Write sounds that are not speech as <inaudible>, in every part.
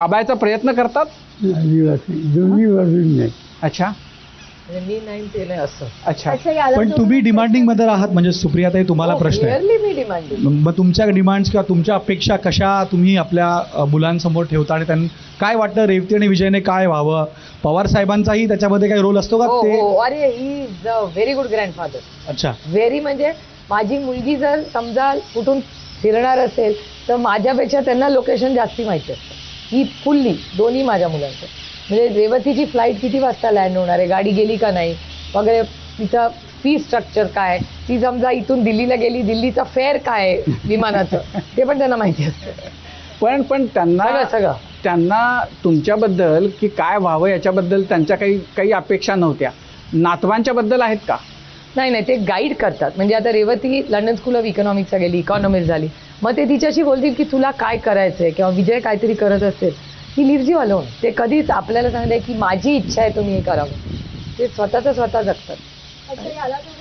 दाबायचा प्रयत्न करतात? दोन्ही बाजून नाही. अच्छा. म्हणजे मी नाही नाही असं. अच्छा. पण तुम्ही डिमांडिंगमध्ये आहात म्हणजे सुप्रियाताई तुम्हाला हो, प्रश्न आहे. clearly मी डिमांडिंग मग तुमच्या डिमांड्स किंवा तुमच्या अपेक्षा कशा तुम्ही आपल्या मुलांसमोर ठेवता आणि त्यांना काय वाटतं रेवती आणि विजयने काय व्हावं? पवार साहेबांचाही त्याच्यामध्ये काही रोल असतो का हो ते? हो अरे he is a very good grandfather अच्छा. व्हेरी म्हणजे माझी मुलगी जर समजा कुठून फिरणार असेल तर माझ्यापेक्षा त्यांना लोकेशन जास्ती माहिती असतं. ही फुल्ली दोन्ही माझ्या मुलांचं. म्हणजे रेवतीची फ्लाईट किती वाजता लँड होणार आहे? गाडी गेली का नाही? वगैरे तिचं फी स्ट्रक्चर काय? ती समजा इथून दिल्लीला गेली दिल्लीचा फेअर काय आहे विमानाचं? <laughs> ते पण त्यांना माहिती असतं. पण पण त्यांना सगळं सगळं. त्यांना तुमच्याबद्दल की काय व्हावं याच्याबद्दल त्यांच्या काही काही अपेक्षा नव्हत्या. नातवांच्या बद्दल आहेत का? नाही नाही ते गाईड करतात. म्हणजे आता रेवती लंडन स्कूल ऑफ इकॉनॉमिक्सला गेली इकॉनॉमिक्स झाली. मग ते तिच्याशी बोलतील की तुला काय करायचंय किंवा विजय काहीतरी करत असेल. ही लिव्ज यू अलोन ते कधीच आपल्याला सांगते की माझी इच्छा आहे तुम्ही हे करावं ते स्वतःचं स्वतः जगतात.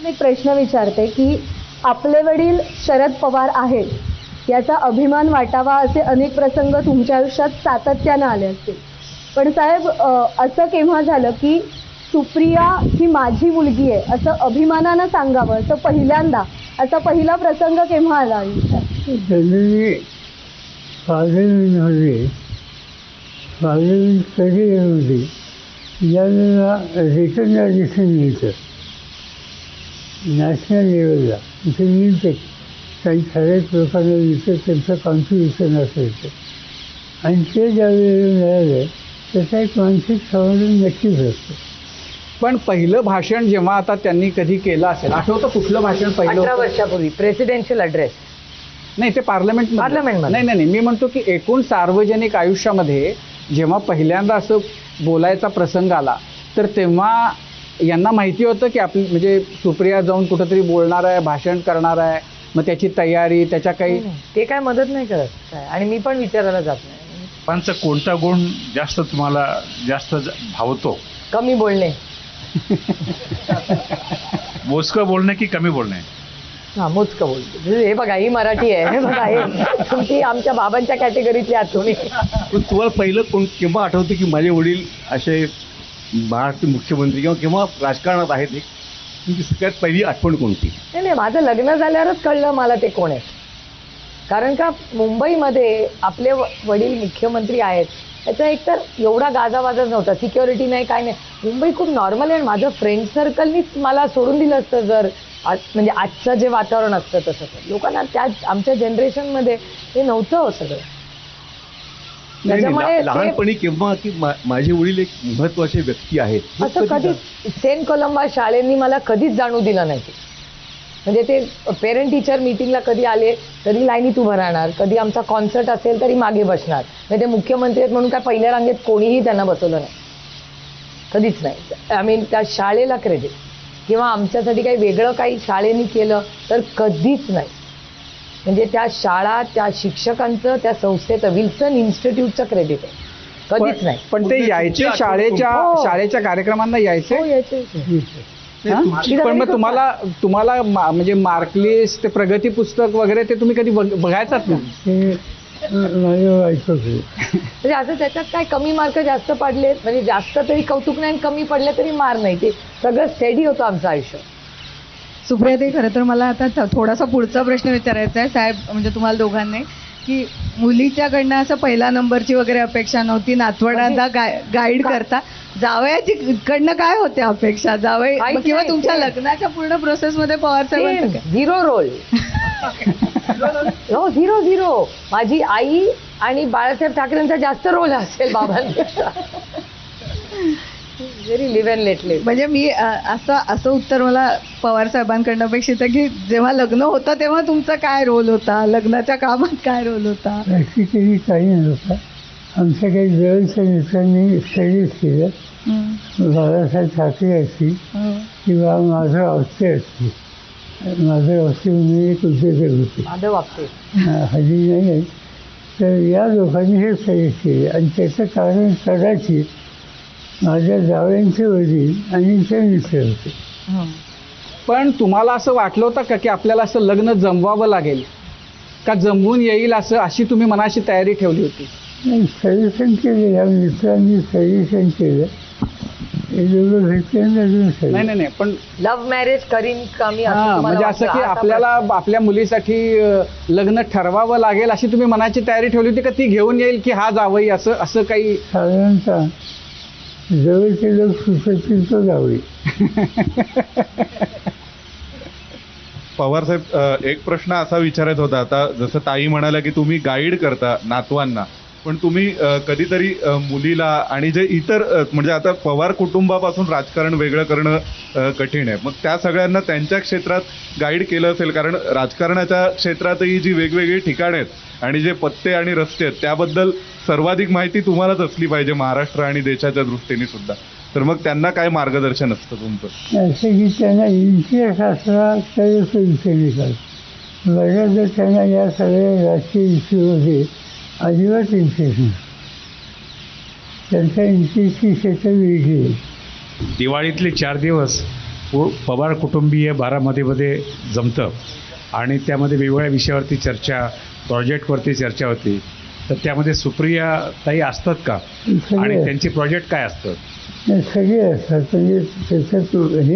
मी प्रश्न विचारते की आपले वडील शरद पवार आहेत याचा अभिमान वाटावा असे अनेक प्रसंग तुमच्या आयुष्यात सातत्यानं आले असतील. पण साहेब असं केव्हा झालं की सुप्रिया ही माझी मुलगी आहे असं अभिमानानं सांगावं असं पहिल्यांदा असा पहिला प्रसंग केव्हा आला आयुष्यात? जनरली पार्लमेंटमध्ये पार्लमेंट करिअरमध्ये ज्यावेळेला रिकग्नायझेशन मिळतं. नॅशनल लेवलला इथे मिळतं. काही ठराविक लोकांना मिळतं त्यांचं कॉन्ट्रिब्युशन असायचं. आणि ते ज्यावेळेला मिळालं त्याचा एक मानसिक समाधान नक्कीच असतं. पण पहिलं भाषण जेव्हा आता त्यांनी कधी केलं असेल? आठवतं कुठलं भाषण पहिलं अठरा होतं? वर्षापूर्वी. प्रेसिडेन्शियल अड्रेस नाही ते पार्लमेंट पार्लमेंटमध्ये. नाही नाही नाही. मी म्हणतो की एकूण सार्वजनिक आयुष्यामध्ये जेव्हा पहिल्यांदा असं बोलायचा प्रसंग आला तर तेव्हा यांना माहिती होतं की आपली म्हणजे सुप्रिया जाऊन कुठंतरी बोलणार आहे भाषण करणार आहे मग त्याची तयारी त्याच्या काही ते काय मदत नाही करत. काय आणि मी पण विचारायला जात नाही. पांचा कोणता गुण जास्त तुम्हाला जास्त भावतो? कमी बोलणे. मोजकं बोलणे की कमी बोलणे? हा मोजकं बोलते. म्हणजे हे बघा ही मराठी आहे. हे बघा हे तुमची आमच्या बाबांच्या कॅटेगरीतली आहात तुम्ही पण तुम्हाला पहिलं कोण केव्हा आठवतं की माझे वडील असे महाराष्ट्र मुख्यमंत्री किंवा केव्हा राजकारणात आहेत? हे तुमची सगळ्यात पहिली आठवण कोणती? नाही नाही माझं लग्न झाल्यावरच कळलं मला ते कोण आहे कारण का मुंबईमध्ये आपले वडील मुख्यमंत्री आहेत. त्याचा एकतर एवढा गाजावाजा नव्हता. सिक्युरिटी नाही काय नाही. मुंबई खूप नॉर्मल आहे. आणि माझं फ्रेंड सर्कलनीच मला सोडून दिलं असतं जर आज म्हणजे आजचं जे वातावरण असतं तसं. लोकांना त्या आमच्या जनरेशनमध्ये हे नव्हतं हो सगळं. त्याच्यामुळे ते- लहानपणी केव्हा की माझे वडील एक महत्त्वाचे व्यक्ती आहेत. असं कधी कधीच सेंट कोलंबा शाळेंनी मला कधीच जाणू दिलं नाही ते. म्हणजे ते पेरेंट टीचर मीटिंगला कधी आले तरी लाईनीत उभं राहणार. कधी आमचा कॉन्सर्ट असेल तरी मागे बसणार. म्हणजे ते मुख्यमंत्री आहेत म्हणून काय पहिल्या रांगेत कोणीही त्यांना बसवलं नाही. कधीच नाही. आय मीन त्या शाळेला क्रेडिट किंवा आमच्यासाठी काही वेगळं काही शाळेने केलं तर कधीच नाही. म्हणजे त्या शाळा त्या शिक्षकांचं त्या संस्थेचं विल्सन इन्स्टिट्यूटचं क्रेडिट आहे. कधीच नाही. पण ते यायचे शाळेच्या हो. शाळेच्या कार्यक्रमांना यायचे? हो पण मग तुम्हाला तुम्हाला म्हणजे मार्कलिस्ट ते प्रगती पुस्तक वगैरे ते तुम्ही कधी बघ- बघायचात ना ते माझं ऐकत होते म्हणजे असं त्याच्यात काय कमी मार्क जास्त पडले म्हणजे जास्त तरी कौतुक नाही आणि कमी पडले तरी मार नाही. ते सगळं स्टेडी होतं आमचं आयुष्य. सुप्रियाताई खरं तर मला आता थ- थोडासा पुढचा प्रश्न विचारायचा आहे. साहेब म्हणजे तुम्हाला दोघांनी की मुलीच्याकडनं असं पहिला नंबरची वगैरे अपेक्षा नव्हती. नातवडांना गाय गाईड करता. जावयाची कडनं काय होते अपेक्षा? काहीच किंवा नाही, तुमच्या ते- लग्नाच्या पूर्ण प्रोसेसमध्ये पवार साहेबांचं काय? झिरो रोल <laughs> हो झिरो झिरो. माझी आई आणि बाळासाहेब ठाकरेंचा जास्त रोल असेल बाबांपेक्षा. Very live and let live म्हणजे मी असं असं उत्तर मला पवार साहेबांकडनं अपेक्षित आहे की जेव्हा लग्न होतं तेव्हा तुमचा काय रोल होता? लग्नाच्या कामात काय रोल होता? प्रॅक्टिकली काही नव्हतं आमच्या काही जवळच्या मित्रांनी स्टडीज केलं बाळासाहेब ठाकरे असतील. किंवा माझं अवस्ते असतील. माझं अवस्ते म्हणजे एक उद्योजक होते हल्ली नाही आहेत तर या लोकांनी हे सजेस्ट केले. आणि त्याचं कारण कदाचित माझ्या जावयांचे वडील आणि ते मित्र होते. हं. पण तुम्हाला असं वाटलं होतं का की आपल्याला असं लग्न जमवावं लागेल? का जमवून येईल असं अशी तुम्ही मनाशी तयारी ठेवली होती? नाही सजेशन केले. या मित्रांनी सजेशन केलं. हे दोघं भेटले आणि अजून नाही नाही नाही पण लव्ह मॅरेज करीन का मी असं हा तुम्हाला म्हणजे असं? की आपल्याला आपल्या मुलीसाठी अ, लग्न ठरवावं लागेल अशी तुम्ही मनाची तयारी ठेवली होती का ती घेऊन येईल की हा जावई असं असं काही? साधारणतः जवळचे लोक सुचतील तो जावे पवार साहेब अ, एक प्रश्न असा विचारायचा होता. आता जसं ताई म्हणाल्या की तुम्ही गाईड करता नातवांना. पण तुम्ही कधीतरी मुलीला आणि जे इतर म्हणजे आता पवार कुटुंबापासून राजकारण वेगळं करणं कठीण आहे. मग त्या सगळ्यांना त्यांच्या क्षेत्रात गाईड केलं असेल कारण राजकारणाच्या क्षेत्रातही जी वेगवेगळी ठिकाणं आहेत आणि जे पत्ते आणि रस्ते आहेत त्याबद्दल सर्वाधिक माहिती तुम्हालाच असली पाहिजे महाराष्ट्र आणि देशाच्या दृष्टीने सुद्धा. तर मग त्यांना काय मार्गदर्शन असतं तुमचं? असं की त्यांना इतिहास असला तरी तो इथे निघाल बऱ्याचदा त्यांना या सगळ्या राजकीय इश्यूमध्ये अजिबात नसतो त्यांच्या इंटरेस्टची क्षेत्र वेगळी दिवाळीतले चार दिवस पवार कुटुंबीय बारामतीमध्ये जमतं. आणि त्यामध्ये वेगवेगळ्या विषयावरती चर्चा प्रोजेक्टवरती चर्चा होती. तर त्यामध्ये सुप्रिया ताई असतात का? आणि त्यांचे प्रोजेक्ट काय असतात? सगळे असतात. म्हणजे त्याच्यात हे